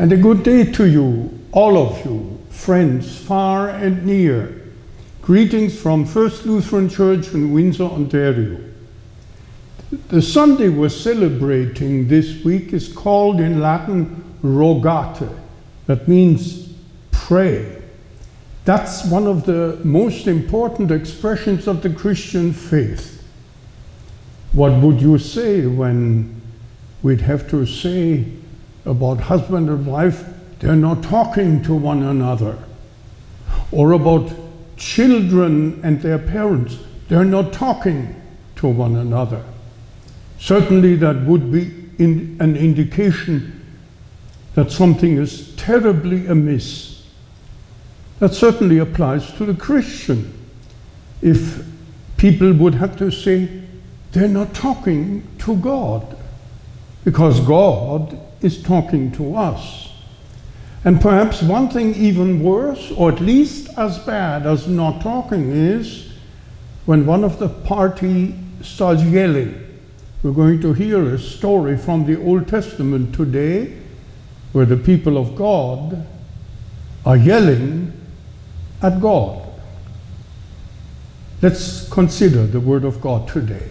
And a good day to you, all of you, friends far and near. Greetings from First Lutheran Church in Windsor, Ontario. The Sunday we're celebrating this week is called in Latin rogate, that means pray. That's one of the most important expressions of the Christian faith. What would you say when we'd have to say about husband and wife, they're not talking to one another? Or about children and their parents, they're not talking to one another. Certainly, that would be in an indication that something is terribly amiss. That certainly applies to the Christian. If people would have to say, they're not talking to God, because God is talking to us. And perhaps one thing even worse, or at least as bad as not talking, is when one of the party starts yelling. We're going to hear a story from the Old Testament today where the people of God are yelling at God. Let's consider the Word of God today.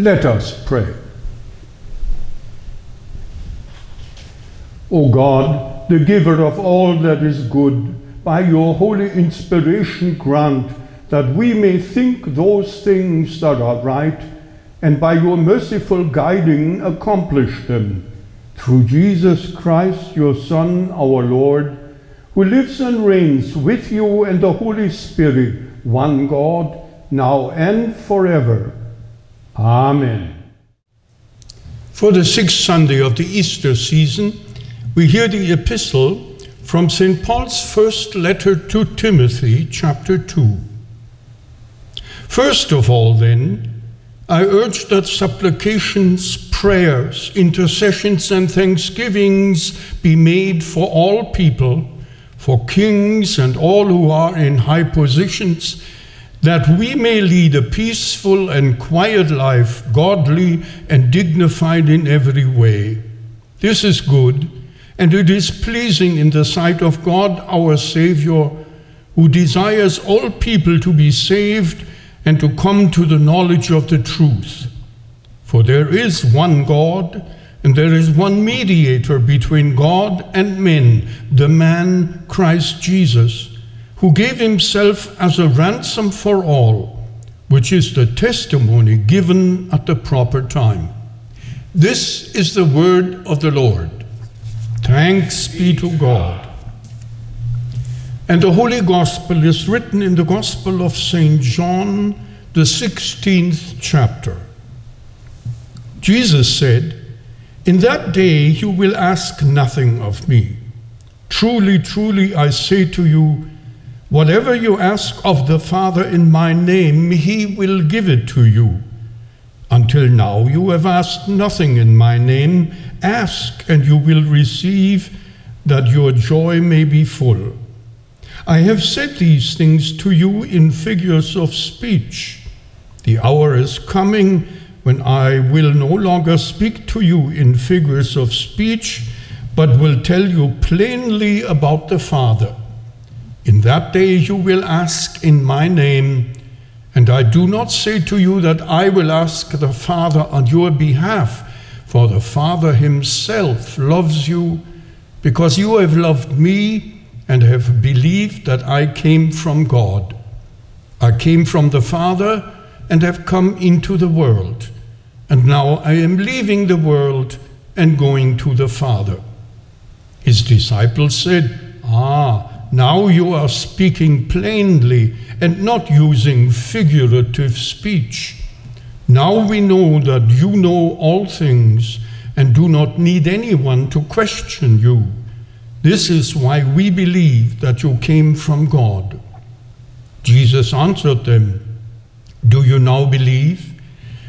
Let us pray. O God, the giver of all that is good, by your holy inspiration grant that we may think those things that are right, and by your merciful guiding accomplish them. Through Jesus Christ, your Son, our Lord, who lives and reigns with you and the Holy Spirit, one God, now and forever. Amen. For the sixth Sunday of the Easter season, we hear the epistle from St. Paul's first letter to Timothy, chapter 2. First of all, then, I urge that supplications, prayers, intercessions, and thanksgivings be made for all people, for kings and all who are in high positions that we may lead a peaceful and quiet life, godly and dignified in every way. This is good, and it is pleasing in the sight of God our Savior, who desires all people to be saved and to come to the knowledge of the truth. For there is one God, and there is one mediator between God and men, the man Christ Jesus who gave himself as a ransom for all, which is the testimony given at the proper time. This is the word of the Lord. Thanks be to God. And the Holy Gospel is written in the Gospel of St. John, the 16th chapter. Jesus said, In that day you will ask nothing of me. Truly, truly, I say to you, Whatever you ask of the Father in my name, he will give it to you. Until now, you have asked nothing in my name. Ask, and you will receive, that your joy may be full. I have said these things to you in figures of speech. The hour is coming when I will no longer speak to you in figures of speech, but will tell you plainly about the Father. In that day you will ask in my name, and I do not say to you that I will ask the Father on your behalf, for the Father himself loves you, because you have loved me and have believed that I came from God. I came from the Father and have come into the world, and now I am leaving the world and going to the Father. His disciples said, Ah, now you are speaking plainly and not using figurative speech. Now we know that you know all things and do not need anyone to question you. This is why we believe that you came from God. Jesus answered them, Do you now believe?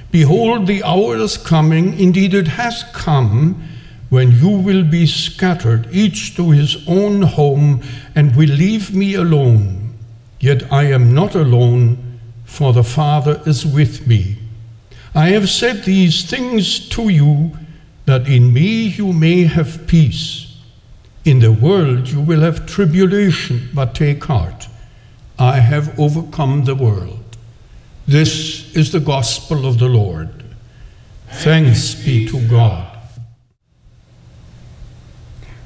Behold, the hour is coming, indeed it has come when you will be scattered, each to his own home, and will leave me alone. Yet I am not alone, for the Father is with me. I have said these things to you, that in me you may have peace. In the world you will have tribulation, but take heart. I have overcome the world. This is the gospel of the Lord. Thanks be to God.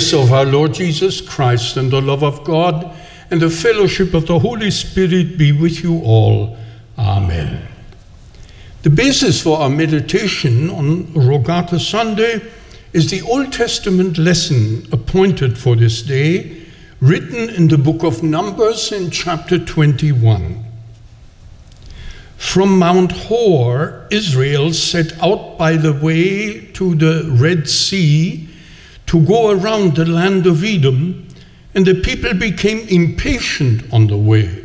Grace of our Lord Jesus Christ and the love of God and the fellowship of the Holy Spirit be with you all. Amen. The basis for our meditation on Rogate Sunday is the Old Testament lesson appointed for this day, written in the book of Numbers in chapter 21. From Mount Hor, Israel set out by the way to the Red Sea to go around the land of Edom, and the people became impatient on the way.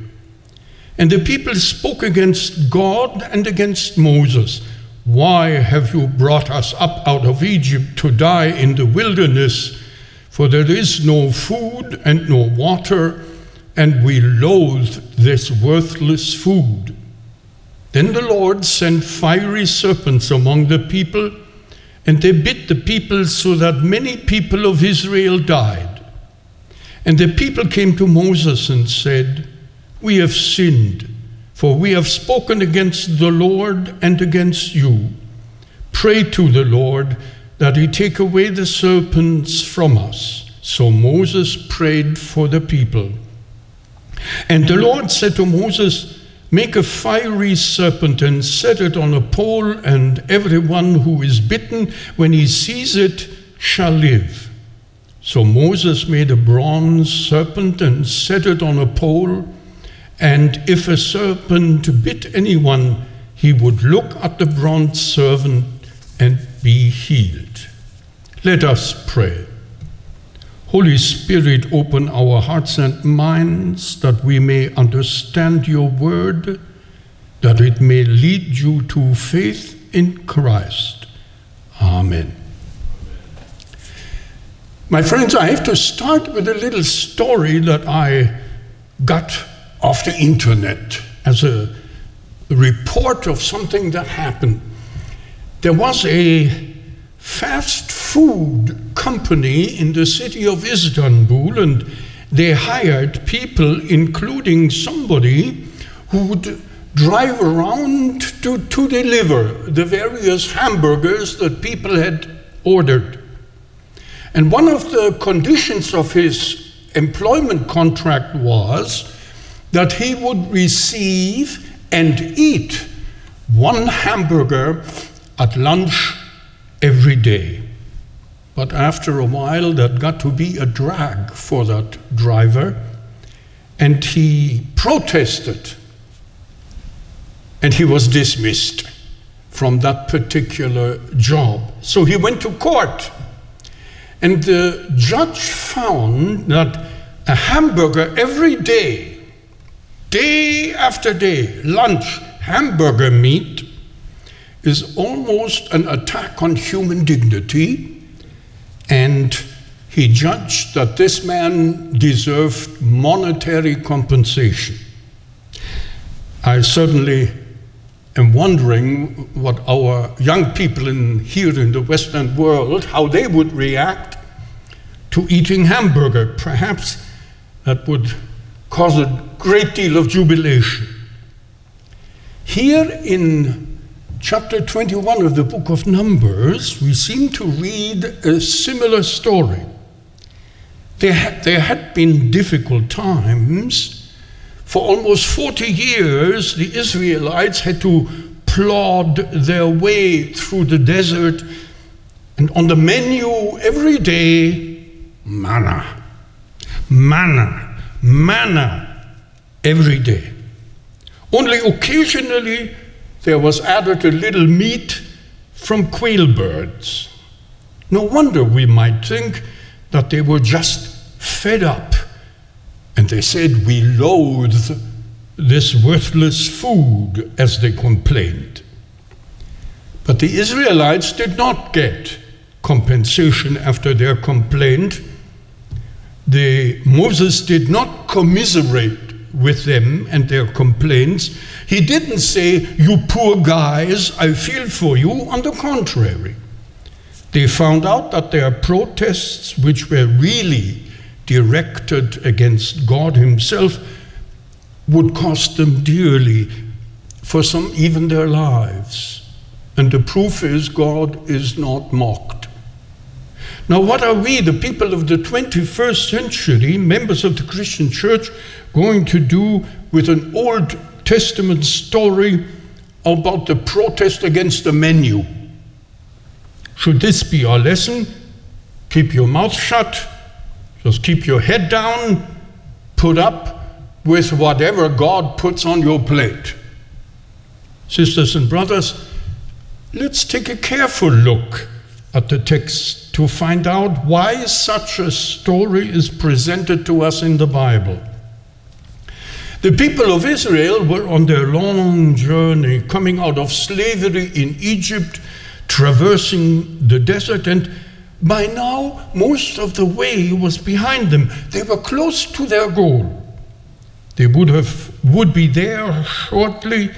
And the people spoke against God and against Moses. Why have you brought us up out of Egypt to die in the wilderness? For there is no food and no water, and we loathe this worthless food. Then the Lord sent fiery serpents among the people, and they bit the people so that many people of Israel died. And the people came to Moses and said, We have sinned, for we have spoken against the Lord and against you. Pray to the Lord that he take away the serpents from us. So Moses prayed for the people. And the Lord said to Moses, Make a fiery serpent and set it on a pole, and everyone who is bitten, when he sees it, shall live. So Moses made a bronze serpent and set it on a pole, and if a serpent bit anyone, he would look at the bronze serpent and be healed. Let us pray. Holy Spirit, open our hearts and minds that we may understand your word, that it may lead you to faith in Christ. Amen. My friends, I have to start with a little story that I got off the internet as a report of something that happened. There was a fast food company in the city of Istanbul, and they hired people, including somebody who would drive around to, to deliver the various hamburgers that people had ordered. And one of the conditions of his employment contract was that he would receive and eat one hamburger at lunch every day. But after a while, that got to be a drag for that driver, and he protested. And he was dismissed from that particular job. So he went to court. And the judge found that a hamburger every day, day after day, lunch, hamburger meat, is almost an attack on human dignity, and he judged that this man deserved monetary compensation. I certainly am wondering what our young people in, here in the Western world, how they would react to eating hamburger. Perhaps that would cause a great deal of jubilation. Here in chapter 21 of the book of Numbers, we seem to read a similar story. There had, there had been difficult times. For almost 40 years, the Israelites had to plod their way through the desert, and on the menu every day, manna. Manna. Manna every day. Only occasionally, there was added a little meat from quail birds. No wonder we might think that they were just fed up and they said, We loathe this worthless food, as they complained. But the Israelites did not get compensation after their complaint. The, Moses did not commiserate with them and their complaints. He didn't say, You poor guys, I feel for you. On the contrary, they found out that their protests, which were really directed against God Himself, would cost them dearly, for some, even their lives. And the proof is God is not mocked. Now, what are we, the people of the 21st century, members of the Christian church, going to do with an Old Testament story about the protest against the menu? Should this be our lesson? Keep your mouth shut, just keep your head down, put up with whatever God puts on your plate. Sisters and brothers, let's take a careful look at the text to find out why such a story is presented to us in the Bible. The people of Israel were on their long journey coming out of slavery in Egypt, traversing the desert, and by now most of the way was behind them. They were close to their goal. They would have would be there shortly.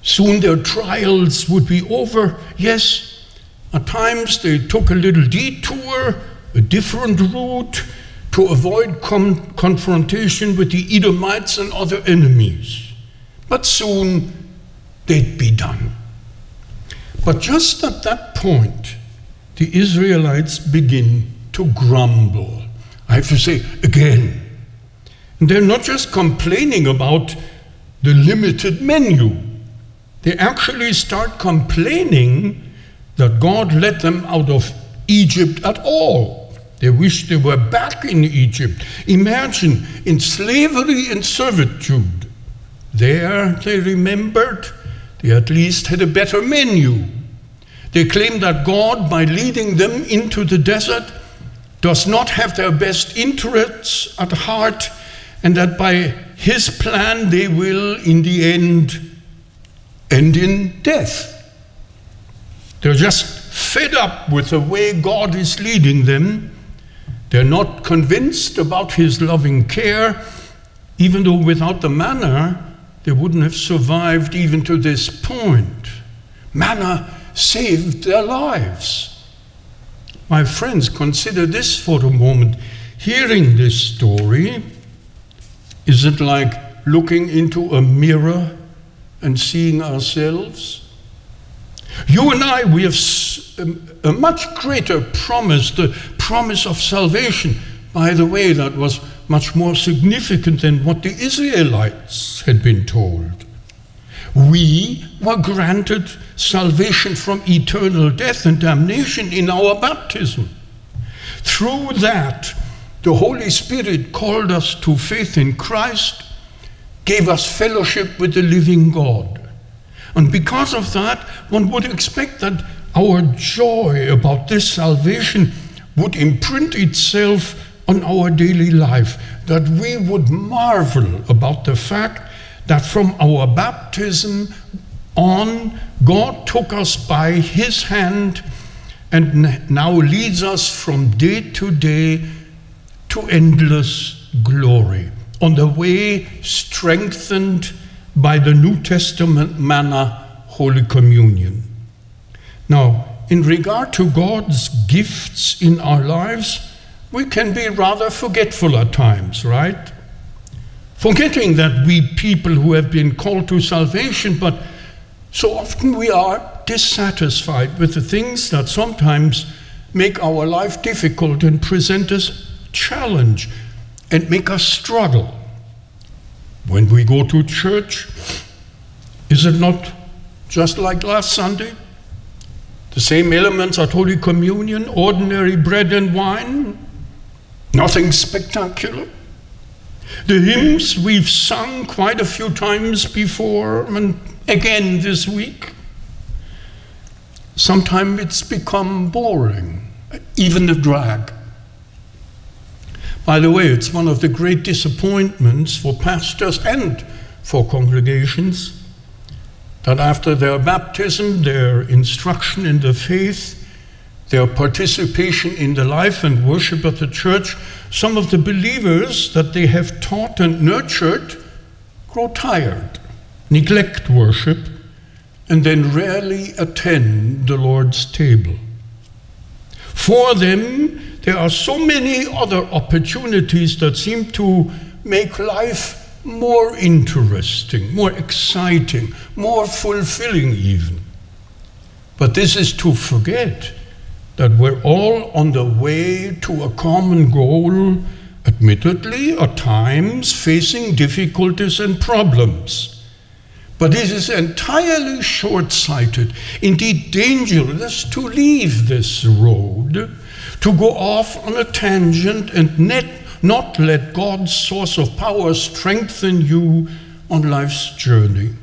Soon their trials would be over. Yes, at times they took a little detour, a different route, to avoid confrontation with the Edomites and other enemies. But soon they'd be done. But just at that point, the Israelites begin to grumble. I have to say again. And they're not just complaining about the limited menu, they actually start complaining that God let them out of Egypt at all. They wish they were back in Egypt. Imagine in slavery and servitude. There they remembered they at least had a better menu. They claim that God, by leading them into the desert, does not have their best interests at heart, and that by his plan they will, in the end, end in death. They're just fed up with the way God is leading them. They're not convinced about His loving care, even though without the manna, they wouldn't have survived even to this point. Manna saved their lives. My friends, consider this for a moment. Hearing this story, is it like looking into a mirror and seeing ourselves? You and I, we have a much greater promise, the promise of salvation. By the way, that was much more significant than what the Israelites had been told. We were granted salvation from eternal death and damnation in our baptism. Through that, the Holy Spirit called us to faith in Christ, gave us fellowship with the living God. And because of that, one would expect that our joy about this salvation would imprint itself on our daily life, that we would marvel about the fact that from our baptism on, God took us by his hand and now leads us from day to day to endless glory. On the way, strengthened by the New Testament manna, Holy Communion. Now, in regard to God's gifts in our lives, we can be rather forgetful at times, right? Forgetting that we people who have been called to salvation, but so often we are dissatisfied with the things that sometimes make our life difficult and present us challenge and make us struggle. When we go to church, is it not just like last Sunday? The same elements at Holy Communion, ordinary bread and wine, nothing spectacular. The hymns we've sung quite a few times before and again this week. Sometimes it's become boring, even a drag. By the way, it's one of the great disappointments for pastors and for congregations that after their baptism, their instruction in the faith, their participation in the life and worship of the church, some of the believers that they have taught and nurtured grow tired, neglect worship, and then rarely attend the Lord's table. For them, there are so many other opportunities that seem to make life more interesting, more exciting, more fulfilling, even. But this is to forget that we're all on the way to a common goal, admittedly, at times facing difficulties and problems. But this is entirely short sighted, indeed dangerous, to leave this road, to go off on a tangent and net, not let God's source of power strengthen you on life's journey.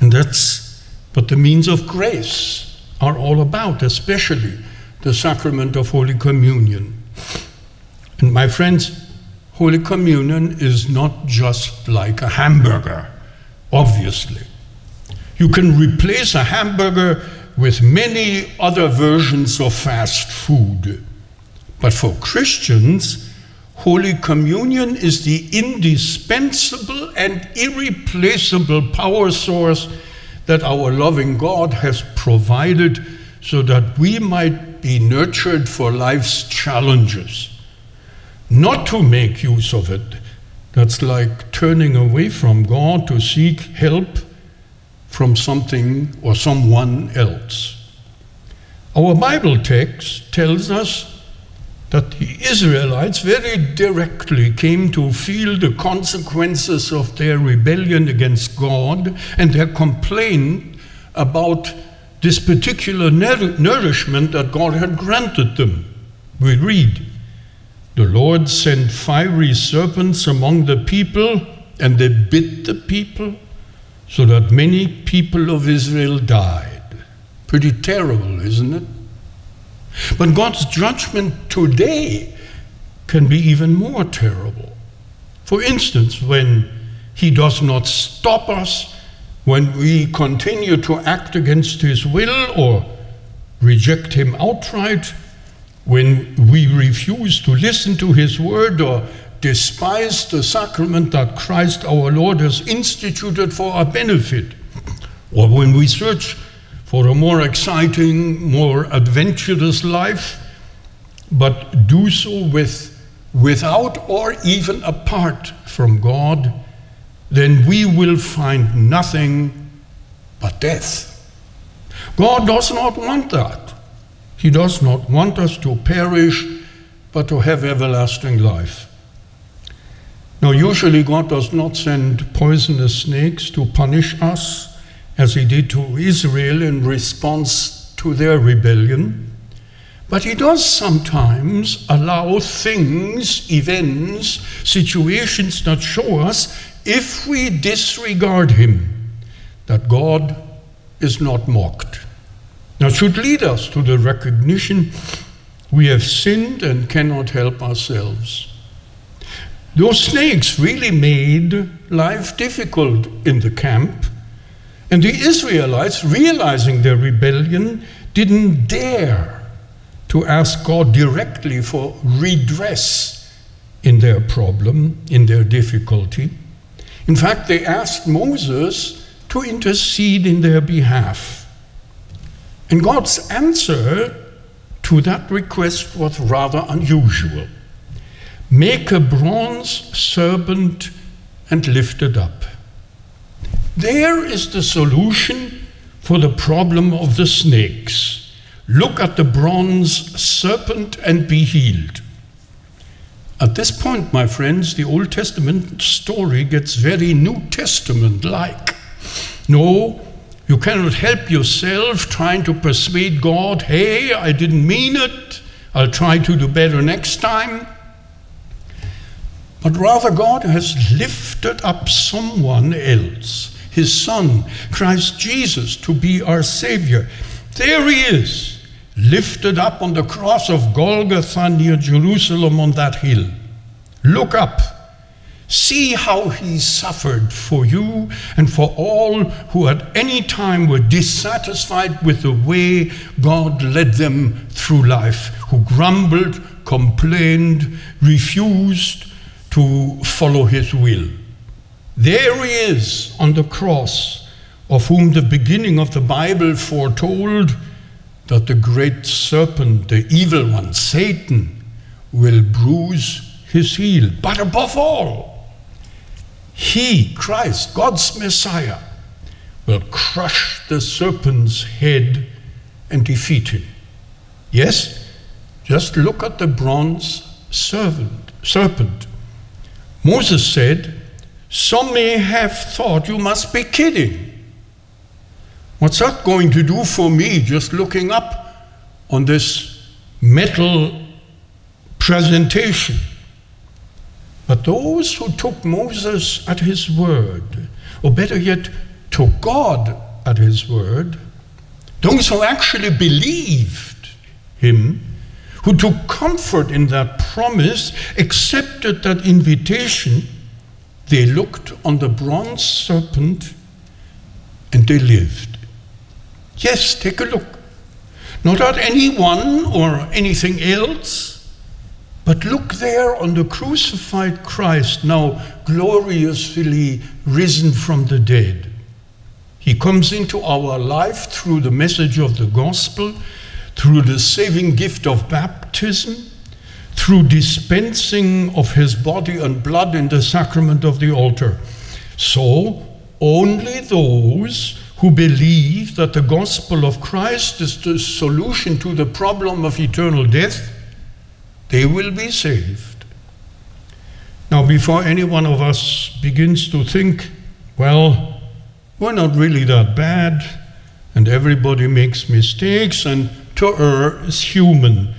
And that's what the means of grace are all about, especially the sacrament of Holy Communion. And my friends, Holy Communion is not just like a hamburger, obviously. You can replace a hamburger with many other versions of fast food. But for Christians, Holy Communion is the indispensable and irreplaceable power source that our loving God has provided so that we might be nurtured for life's challenges. Not to make use of it, that's like turning away from God to seek help from something or someone else. Our Bible text tells us that the Israelites very directly came to feel the consequences of their rebellion against God and their complaint about this particular nourishment that God had granted them. We read, The Lord sent fiery serpents among the people, and they bit the people, so that many people of Israel died. Pretty terrible, isn't it? But God's judgment today can be even more terrible. For instance, when He does not stop us, when we continue to act against His will or reject Him outright, when we refuse to listen to His word or despise the sacrament that Christ our Lord has instituted for our benefit, or when we search for a more exciting, more adventurous life, but do so with, without or even apart from God, then we will find nothing but death. God does not want that. He does not want us to perish, but to have everlasting life. Now, usually, God does not send poisonous snakes to punish us as he did to Israel in response to their rebellion. But he does sometimes allow things, events, situations that show us, if we disregard him, that God is not mocked. Now, should lead us to the recognition we have sinned and cannot help ourselves. Those snakes really made life difficult in the camp and the Israelites, realizing their rebellion, didn't dare to ask God directly for redress in their problem, in their difficulty. In fact, they asked Moses to intercede in their behalf. And God's answer to that request was rather unusual make a bronze serpent and lift it up. There is the solution for the problem of the snakes. Look at the bronze serpent and be healed. At this point, my friends, the Old Testament story gets very New Testament like. No, you cannot help yourself trying to persuade God, hey, I didn't mean it, I'll try to do better next time. But rather, God has lifted up someone else his Son, Christ Jesus, to be our Savior. There he is, lifted up on the cross of Golgotha near Jerusalem on that hill. Look up. See how he suffered for you and for all who at any time were dissatisfied with the way God led them through life, who grumbled, complained, refused to follow his will. There he is on the cross, of whom the beginning of the Bible foretold that the great serpent, the evil one, Satan, will bruise his heel. But above all, he, Christ, God's Messiah, will crush the serpent's head and defeat him. Yes, just look at the bronze servant, serpent. Moses said, Some may have thought you must be kidding. What's that going to do for me just looking up on this metal presentation? But those who took Moses at his word, or better yet, took God at his word, those who actually believed him, who took comfort in that promise, accepted that invitation, they looked on the bronze serpent and they lived. Yes, take a look. Not at anyone or anything else, but look there on the crucified Christ, now gloriously risen from the dead. He comes into our life through the message of the gospel, through the saving gift of baptism, through dispensing of his body and blood in the sacrament of the altar. So, only those who believe that the gospel of Christ is the solution to the problem of eternal death they will be saved. Now, before any one of us begins to think, well, we're not really that bad, and everybody makes mistakes, and to err is human,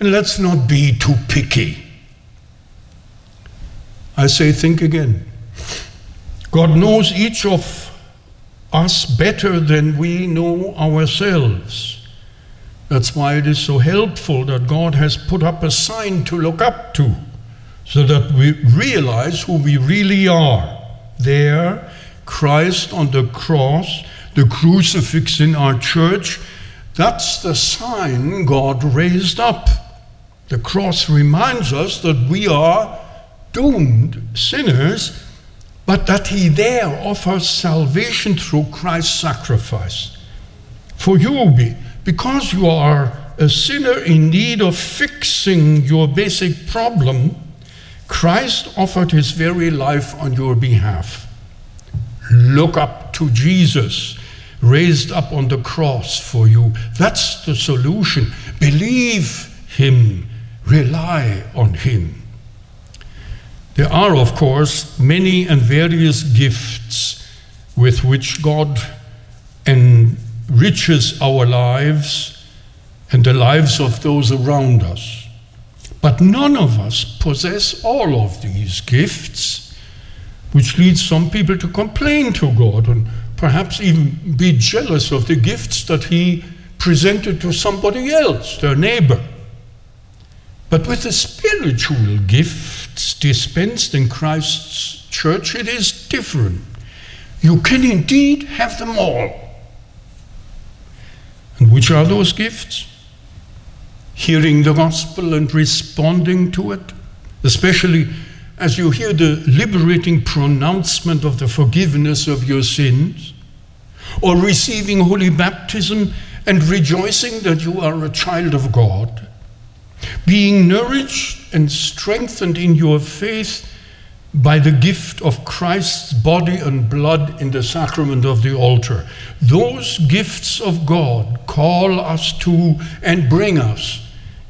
and let's not be too picky. I say, think again. God knows each of us better than we know ourselves. That's why it is so helpful that God has put up a sign to look up to so that we realize who we really are. There, Christ on the cross, the crucifix in our church, that's the sign God raised up. The cross reminds us that we are doomed sinners, but that He there offers salvation through Christ's sacrifice. For you, because you are a sinner in need of fixing your basic problem, Christ offered his very life on your behalf. Look up to Jesus, raised up on the cross for you. That's the solution. Believe him, rely on him. There are, of course, many and various gifts with which God enriches our lives and the lives of those around us. But none of us possess all of these gifts, which leads some people to complain to God and perhaps even be jealous of the gifts that He presented to somebody else, their neighbor. But with the spiritual gifts dispensed in Christ's church, it is different. You can indeed have them all. And which are those gifts? Hearing the gospel and responding to it, especially as you hear the liberating pronouncement of the forgiveness of your sins, or receiving holy baptism and rejoicing that you are a child of God, being nourished and strengthened in your faith by the gift of Christ's body and blood in the sacrament of the altar. Those gifts of God call us to and bring us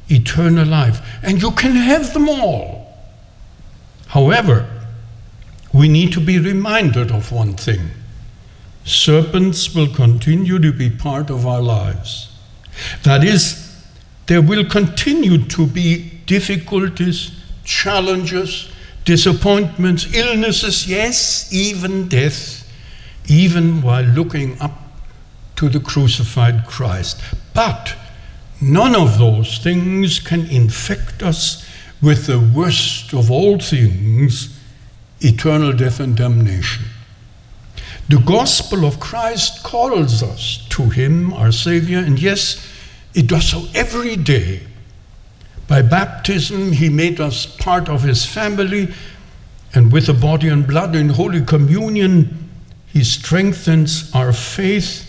eternal life. And you can have them all. However, we need to be reminded of one thing serpents will continue to be part of our lives. That is, there will continue to be difficulties, challenges, disappointments, illnesses, yes, even death, even while looking up to the crucified Christ. But none of those things can infect us with the worst of all things eternal death and damnation. The gospel of Christ calls us to Him, our Savior, and yes, it does so every day by baptism, he made us part of his family, and with the body and blood in Holy Communion, he strengthens our faith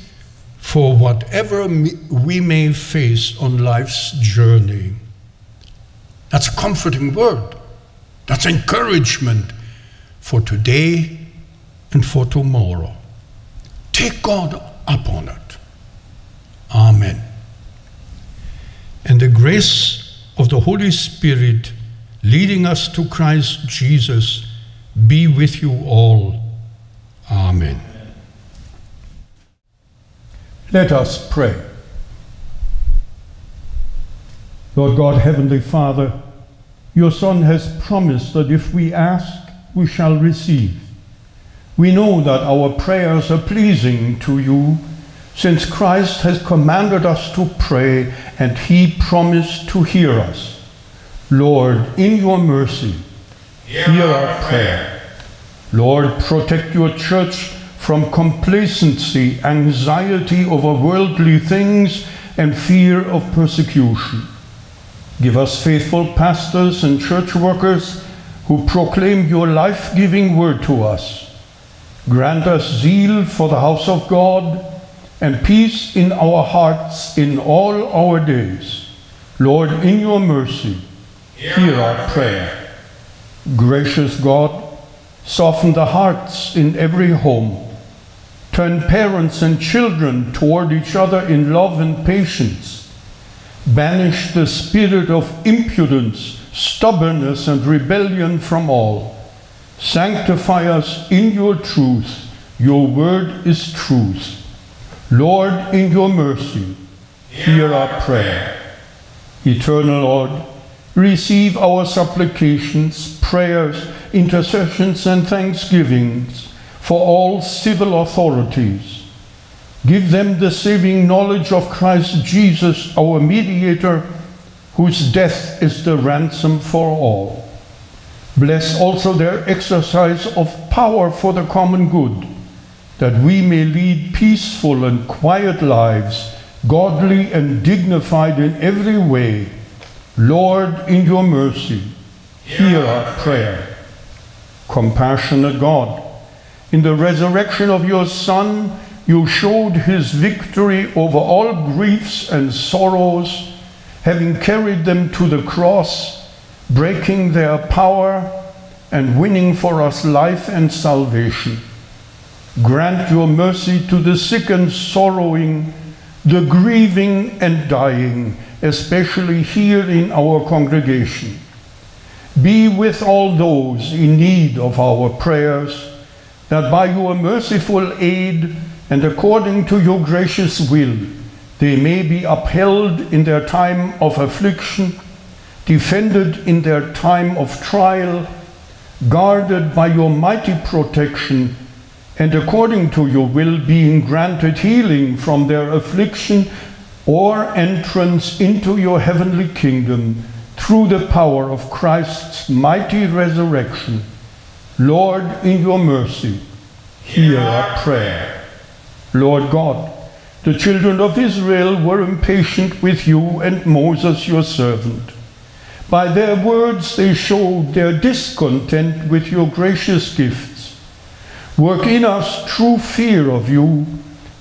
for whatever we may face on life's journey. That's a comforting word. That's encouragement for today and for tomorrow. Take God up on it. Amen. And the grace of the Holy Spirit leading us to Christ Jesus be with you all. Amen. Let us pray. Lord God, Heavenly Father, your Son has promised that if we ask, we shall receive. We know that our prayers are pleasing to you, since Christ has commanded us to pray and he promised to hear us. Lord, in your mercy, hear, hear our prayer. Lord, protect your church from complacency, anxiety over worldly things, and fear of persecution. Give us faithful pastors and church workers who proclaim your life giving word to us. Grant us zeal for the house of God and peace in our hearts in all our days. Lord, in your mercy, hear our prayer. Gracious God, soften the hearts in every home. Turn parents and children toward each other in love and patience Banish the spirit of impudence, stubbornness, and rebellion from all. Sanctify us in your truth. Your word is truth. Lord, in your mercy, hear our prayer. Eternal Lord, receive our supplications, prayers, intercessions, and thanksgivings for all civil authorities Give them the saving knowledge of Christ Jesus, our mediator, whose death is the ransom for all. Bless also their exercise of power for the common good, that we may lead peaceful and quiet lives, godly and dignified in every way. Lord, in your mercy, hear our prayer. Compassionate God, in the resurrection of your Son, you showed his victory over all griefs and sorrows, having carried them to the cross, breaking their power, and winning for us life and salvation. Grant your mercy to the sick and sorrowing, the grieving and dying, especially here in our congregation. Be with all those in need of our prayers, that by your merciful aid, and according to your gracious will, they may be upheld in their time of affliction, defended in their time of trial, guarded by your mighty protection, and according to your will, being granted healing from their affliction or entrance into your heavenly kingdom through the power of Christ's mighty resurrection. Lord, in your mercy, hear our prayer. Lord God, the children of Israel were impatient with you and Moses your servant. By their words they showed their discontent with your gracious gifts. Work in us true fear of you,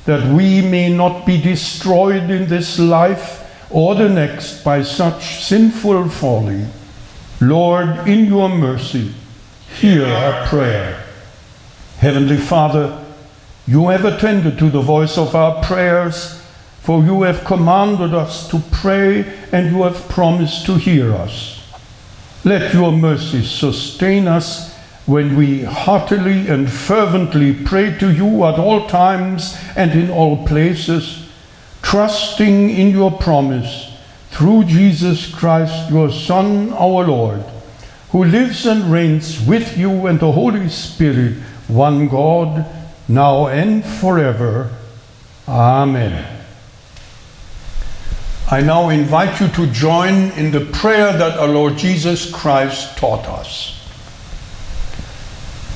that we may not be destroyed in this life or the next by such sinful folly. Lord, in your mercy, hear our prayer. Heavenly Father, you have attended to the voice of our prayers, for you have commanded us to pray and you have promised to hear us. Let your mercy sustain us when we heartily and fervently pray to you at all times and in all places, trusting in your promise through Jesus Christ, your Son, our Lord, who lives and reigns with you and the Holy Spirit, one God now and forever. Amen. I now invite you to join in the prayer that our Lord Jesus Christ taught us.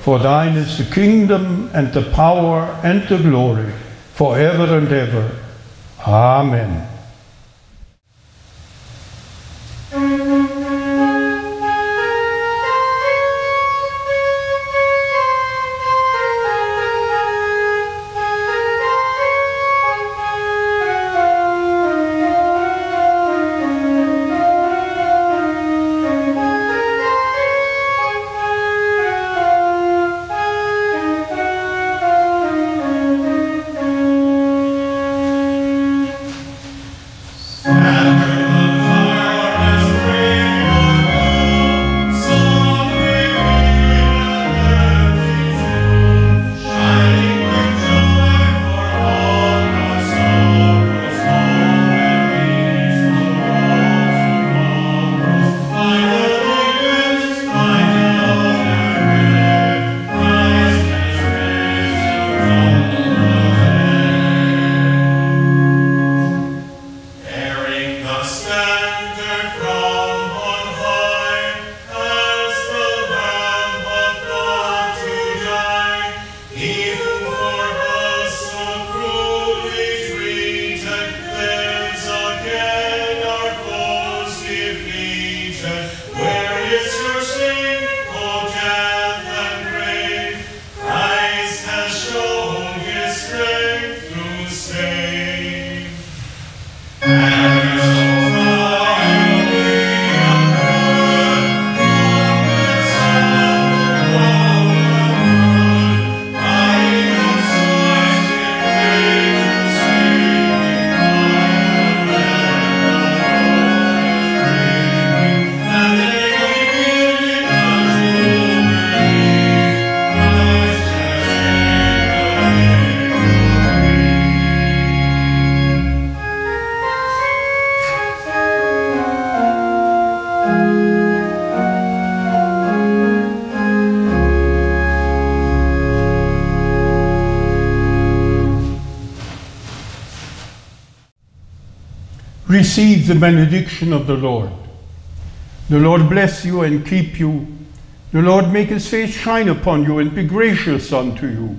For thine is the kingdom and the power and the glory, forever and ever. Amen. Receive the benediction of the Lord. The Lord bless you and keep you. The Lord make his face shine upon you and be gracious unto you.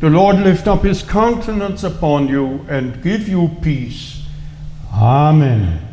The Lord lift up his countenance upon you and give you peace. Amen.